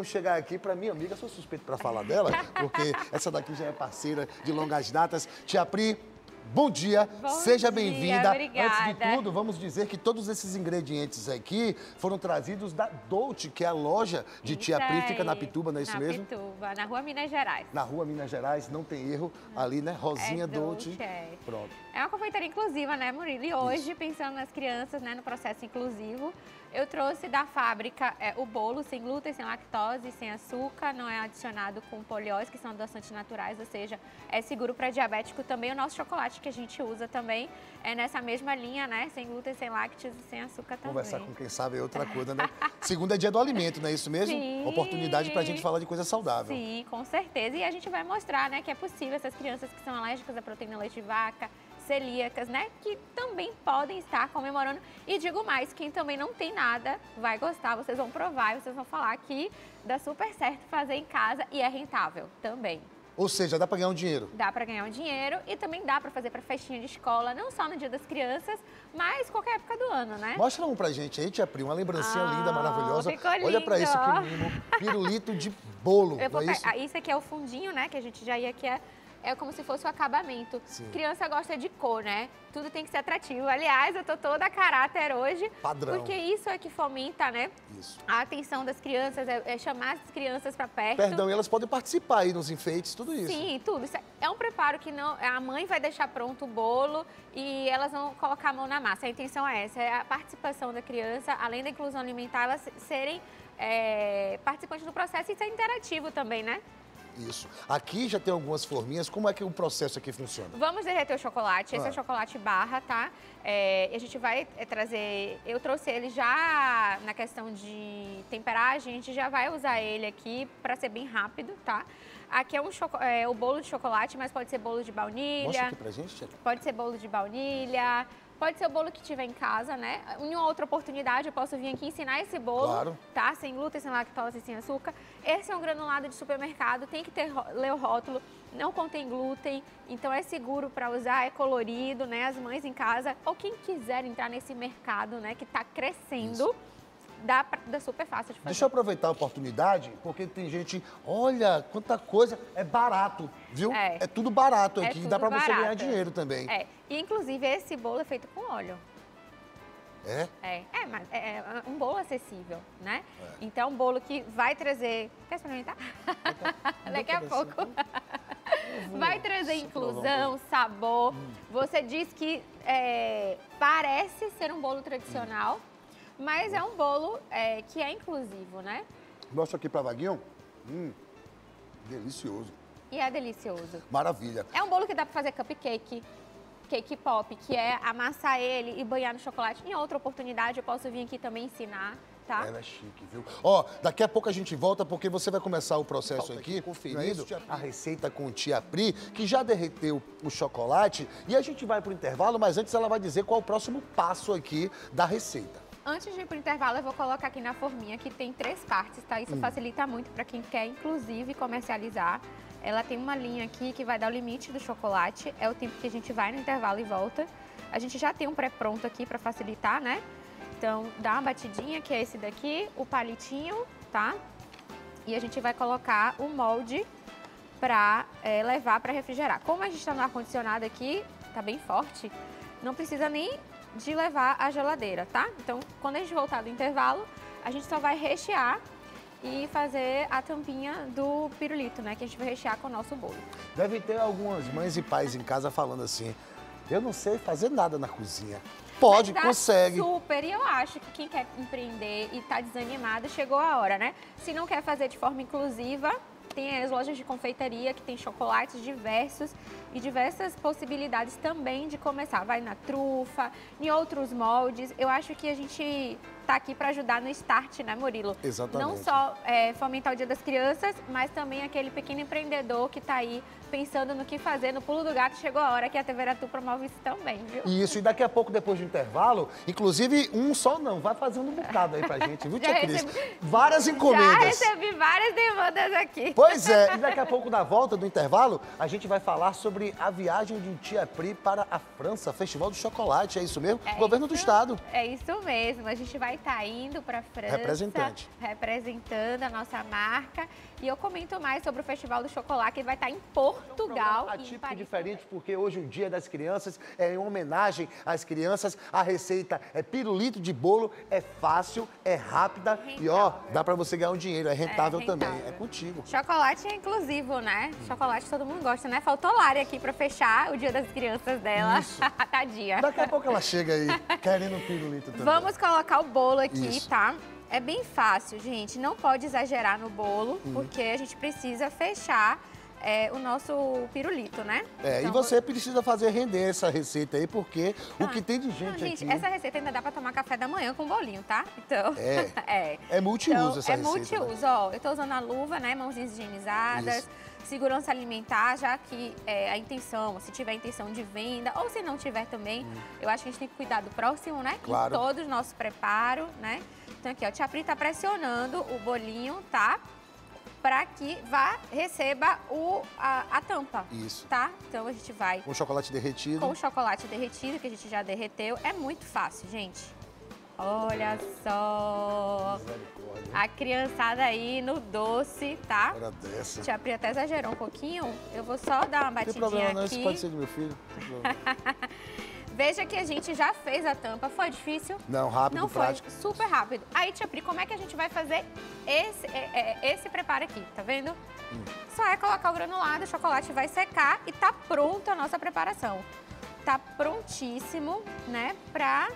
Vamos chegar aqui para minha amiga, sou suspeito para falar dela, porque essa daqui já é parceira de longas datas. Tia Pri, Bom dia, Bom seja bem-vinda. obrigada. Antes de tudo, vamos dizer que todos esses ingredientes aqui foram trazidos da Dolce, que é a loja de Tia Isso Pri, fica na aí, Pituba, não é isso na mesmo? Pituba, na rua Minas Gerais. Na rua Minas Gerais, não tem erro, ali, né? Rosinha É Dolce. Dolce, é. Pronto. É uma confeitaria inclusiva, né, Murilo? E hoje, pensando nas crianças, né, no processo inclusivo, eu trouxe da fábrica é, o bolo sem glúten, sem lactose, sem açúcar, não é adicionado com poliós, que são adoçantes naturais, ou seja, é seguro para diabético também. O nosso chocolate que a gente usa também é nessa mesma linha, né, sem glúten, sem lácteos e sem açúcar também. Conversar com quem sabe é outra coisa, né? Segunda é dia do alimento, não é isso mesmo? Sim. Oportunidade pra gente falar de coisa saudável. Sim, com certeza. E a gente vai mostrar, né, que é possível essas crianças que são alérgicas à proteína leite de vaca, celíacas, né, que também podem estar comemorando. E digo mais, quem também não tem nada vai gostar, vocês vão provar e vocês vão falar que dá super certo fazer em casa e é rentável também. Ou seja, dá pra ganhar um dinheiro. Dá para ganhar um dinheiro e também dá para fazer para festinha de escola, não só no Dia das Crianças, mas qualquer época do ano, né? Mostra um pra gente aí, Tia Pri, uma lembrancinha Ah, linda, maravilhosa. ficou Olha pra lindo. isso, que mimo. Pirulito de bolo, Eu vou é isso? ah, isso aqui é o fundinho, né? Que a gente já ia aqui. É, é como se fosse o acabamento. Sim. Criança gosta de cor, né? Tudo tem que ser atrativo. Aliás, eu tô toda a caráter hoje. Padrão. Porque isso é que fomenta, né? Isso. A atenção das crianças, é, é chamar as crianças para perto. Perdão, e elas podem participar aí nos enfeites, tudo isso. Sim, tudo. Isso é- é um preparo que não. A mãe vai deixar pronto o bolo e elas vão colocar a mão na massa. A intenção é essa, é a participação da criança, além da inclusão alimentar, elas serem é, participantes do processo e ser interativo também, né? Isso. Aqui já tem algumas forminhas. Como é que o processo aqui funciona? Vamos derreter o chocolate. Esse Ah. é o chocolate barra, tá? É, a gente vai é, trazer. Eu trouxe ele já na questão de temperar, a gente já vai usar ele aqui para ser bem rápido, tá? Aqui é, um é, o bolo de chocolate, mas pode ser bolo de Mostra baunilha, aqui pra gente, pode ser bolo de baunilha, pode ser o bolo que tiver em casa, né? Em uma outra oportunidade eu posso vir aqui ensinar esse bolo, Claro. tá? Sem glúten, sem lactose, sem açúcar. Esse é um granulado de supermercado, tem que ter ler o rótulo, não contém glúten, então é seguro para usar, é colorido, né? As mães em casa ou quem quiser entrar nesse mercado, né, que está crescendo, dá, dá super fácil de fazer. Deixa eu aproveitar a oportunidade, porque tem gente, olha, quanta coisa, é barato, viu? É. tudo barato É aqui, tudo dá pra você ganhar dinheiro também. É, e inclusive esse bolo é feito com óleo. É? É, é, mas é é um bolo acessível, né? Então, um bolo que vai trazer. Quer experimentar? Daqui a pouco. Vai trazer inclusão, sabor. Você diz que é, parece ser um bolo tradicional, mas é um bolo é, que é inclusivo, né? Mostra aqui pra Vaguinho. Hum, delicioso. E é delicioso. Maravilha. É um bolo que dá pra fazer cupcake, cake pop, que é amassar ele e banhar no chocolate. Em outra oportunidade, eu posso vir aqui também ensinar, tá? Ela é chique, viu? Ó, daqui a pouco a gente volta porque você vai começar o processo aqui, conferindo a receita com tia Pri, que já derreteu o chocolate. E a gente vai pro intervalo, mas antes ela vai dizer qual é o próximo passo aqui da receita. Antes de ir pro intervalo, eu vou colocar aqui na forminha que tem três partes, tá? Isso facilita muito para quem quer, inclusive, comercializar. Ela tem uma linha aqui que vai dar o limite do chocolate, é o tempo que a gente vai no intervalo e volta. A gente já tem um pré-pronto aqui para facilitar, né? Então, dá uma batidinha, que é esse daqui, o palitinho, tá? E a gente vai colocar o molde para levar para refrigerar. Como a gente está no ar-condicionado aqui, tá bem forte, não precisa nem de levar à geladeira, tá? Então, quando a gente voltar do intervalo, a gente só vai rechear e fazer a tampinha do pirulito, né? Que a gente vai rechear com o nosso bolo. Deve ter algumas mães e pais em casa falando assim: eu não sei fazer nada na cozinha. Pode, consegue. Super, e eu acho que quem quer empreender e tá desanimado, chegou a hora, né? Se não quer fazer de forma inclusiva, tem as lojas de confeitaria que tem chocolates diversos e diversas possibilidades também de começar. Vai na trufa, em outros moldes. Eu acho que a gente tá aqui para ajudar no start, né, Murilo? Exatamente. Não só é, fomentar o Dia das Crianças, mas também aquele pequeno empreendedor que tá aí pensando no que fazer, no pulo do gato. Chegou a hora que a TV Aratu promove isso também, viu? Isso, e daqui a pouco, depois do intervalo, inclusive um só não, vai fazendo um bocado aí pra gente, viu, tia Já Cris? recebi- Várias Já encomendas. recebi várias demandas aqui. Pois é, e daqui a pouco, na volta do intervalo, a gente vai falar sobre a viagem de Tia Pri para a França, Festival do Chocolate, é isso mesmo? É Governo do isso- Estado. É isso mesmo. A gente vai estar tá indo para a França. Representante. Representando a nossa marca. E eu comento mais sobre o Festival do Chocolate, que vai estar em Portugal. É um atípico diferente, porque hoje o Dia das Crianças é em homenagem às crianças. A receita é pirulito de bolo, é fácil, é rápida rentável. e ó, dá para você ganhar um dinheiro, é rentável, é rentável, também, é contigo. Chocolate é inclusivo, né? Chocolate todo mundo gosta, né? Faltou Lari aqui para fechar o Dia das Crianças dela. Tadinha. Daqui a pouco ela chega aí, querendo um pirulito também. Vamos colocar o bolo aqui, Isso. tá? É bem fácil, gente. Não pode exagerar no bolo, uhum. porque a gente precisa fechar é, o nosso pirulito, né? É, então, e você precisa fazer render essa receita aí, porque ah, o que tem de gente, não, gente aqui... essa receita ainda dá pra tomar café da manhã com bolinho, tá? Então... É, é. é multiuso então, essa é receita. É multiuso, né? ó. Eu tô usando a luva, né? Mãozinhas higienizadas. Isso. Segurança alimentar, já que é, a intenção, se tiver intenção de venda, ou se não tiver também, hum. eu acho que a gente tem que cuidar do próximo, né? Claro. Em todo o nosso preparo, né? Então aqui, ó, a Tia Pri tá pressionando o bolinho, tá? Para que vá, receba o, a, a, tampa. Isso. Tá? Então a gente vai... Com chocolate derretido. Com chocolate derretido, que a gente já derreteu. É muito fácil, gente. Olha só. A criançada aí no doce, tá? Hora dessa. Tia Pri até exagerou um pouquinho. Eu vou só dar uma batidinha aqui. Não tem problema não, isso pode ser do meu filho. Veja que a gente já fez a tampa. Foi difícil? Não, rápido, Não prático. foi, super rápido. Aí, Tia Pri, como é que a gente vai fazer esse, é, é, esse preparo aqui, tá vendo? Hum. Só é colocar o granulado, o chocolate vai secar e tá pronta a nossa preparação. Tá prontíssimo, né, pra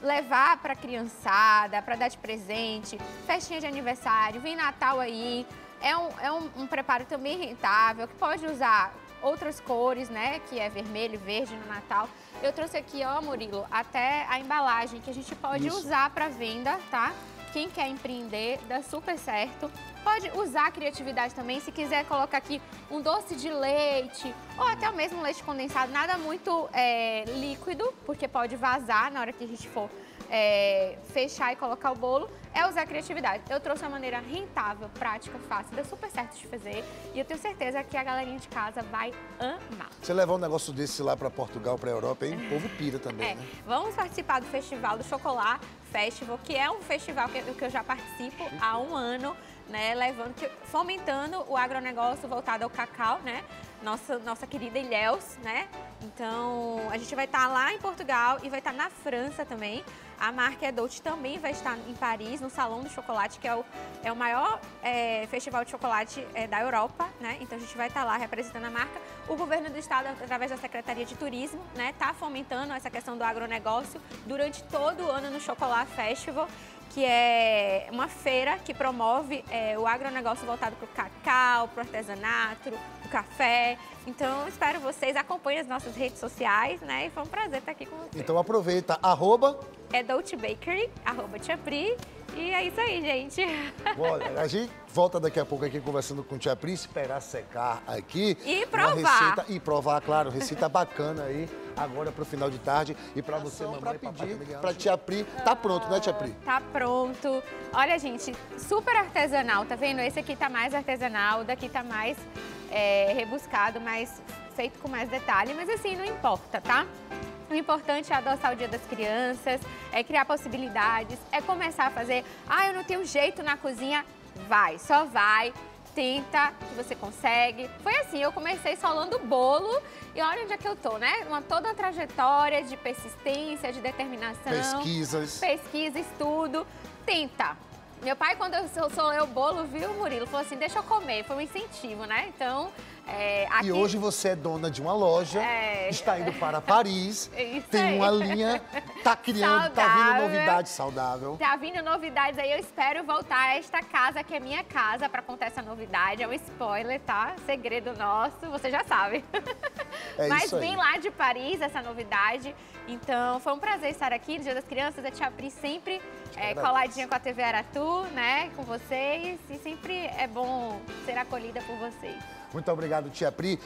levar pra criançada, pra dar de presente, festinha de aniversário, vem Natal aí. É um, é um, um preparo também rentável, que pode usar outras cores, né? Que é vermelho verde no Natal. Eu trouxe aqui, ó, Murilo, até a embalagem que a gente pode Isso. usar para venda, tá? Quem quer empreender, dá super certo. Pode usar a criatividade também, se quiser colocar aqui um doce de leite ou até o mesmo leite condensado, nada muito é, líquido, porque pode vazar na hora que a gente for é, fechar e colocar o bolo, é usar a criatividade. Eu trouxe uma maneira rentável, prática, fácil, deu super certo de fazer e eu tenho certeza que a galerinha de casa vai amar. Você levar um negócio desse lá para Portugal, para Europa, hein? O povo pira também, é. né? Vamos participar do Festival do Chocolate Festival, que é um festival que, que eu já participo há um ano, né? Levando, fomentando o agronegócio voltado ao cacau, né? Nossa, nossa querida Ilhéus, né? Então, a gente vai estar tá lá em Portugal e vai estar tá na França também. A marca Dolce também vai estar em Paris, no Salão do Chocolate, que é o, é o maior é, festival de chocolate é, da Europa, né? Então a gente vai estar lá representando a marca. O governo do estado, através da Secretaria de Turismo, né, está fomentando essa questão do agronegócio durante todo o ano no Chocolate Festival que é uma feira que promove é, o agronegócio voltado para o cacau, para o artesanato, café. Então, espero vocês, acompanhem as nossas redes sociais, né? E foi um prazer estar aqui com vocês. Então, aproveita, arroba... É Dolce Bakery, arroba Tia Pri. E é isso aí, gente. Olha, a gente volta daqui a pouco aqui conversando com o Tia Pri, esperar secar aqui. E provar. Receita, e provar, claro, receita bacana aí, agora pro final de tarde. E para você, mamãe, pra pedir, para Tia Pri, tá pronto, né, Tia Pri? Tá pronto. Olha, gente, super artesanal, tá vendo? Esse aqui tá mais artesanal, daqui tá mais é, rebuscado, mais feito com mais detalhe, mas assim, não importa, tá? O importante é adoçar o Dia das Crianças, é criar possibilidades, é começar a fazer. Ah, eu não tenho jeito na cozinha. Vai, só vai, tenta, que você consegue. Foi assim, eu comecei solando bolo e olha onde é que eu tô, né? Uma, toda uma trajetória de persistência, de determinação. Pesquisas. Pesquisa, estudo. Tenta. Meu pai, quando eu solei o bolo, viu, Murilo? Falou assim, deixa eu comer. Foi um incentivo, né? Então, é, aqui... E hoje você é dona de uma loja, é... está indo para Paris, tem aí. uma linha, tá criando, saudável. tá vindo novidade saudável. Tá vindo novidades aí, eu espero voltar a esta casa, que é minha casa, para contar essa novidade. É um spoiler, tá? Segredo nosso, você já sabe. É Mas vem lá de Paris essa novidade. Então, foi um prazer estar aqui no Dia das Crianças. A Tia Pri sempre é, coladinha com a TV Aratu, né? Com vocês. E sempre é bom ser acolhida por vocês. Muito obrigado, Tia Pri.